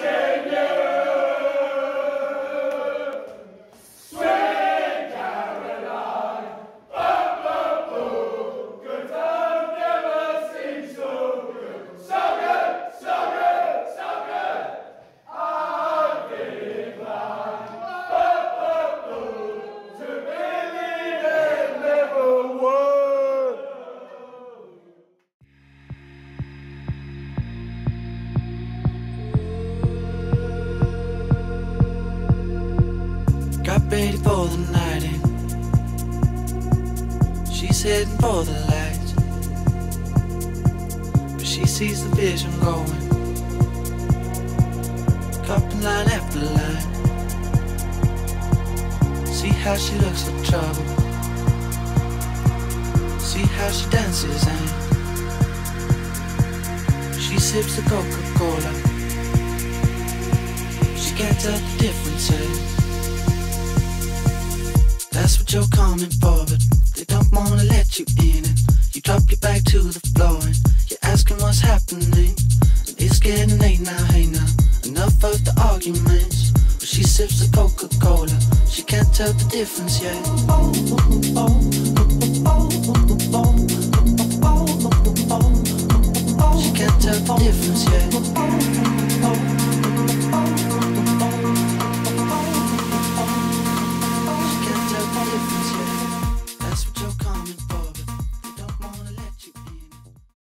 church. For the night in. She's heading for the light. But she sees the vision going. Cupping line after line. See how she looks like trouble. See how she dances and she sips the Coca-Cola. She can't tell the difference. You're coming for, but they don't wanna let you in. And you drop your back to the floor and you're asking what's happening. It's getting late now, hey now. Enough of the arguments. She sips the Coca-Cola. She can't tell the difference yet. She can't tell the difference yet.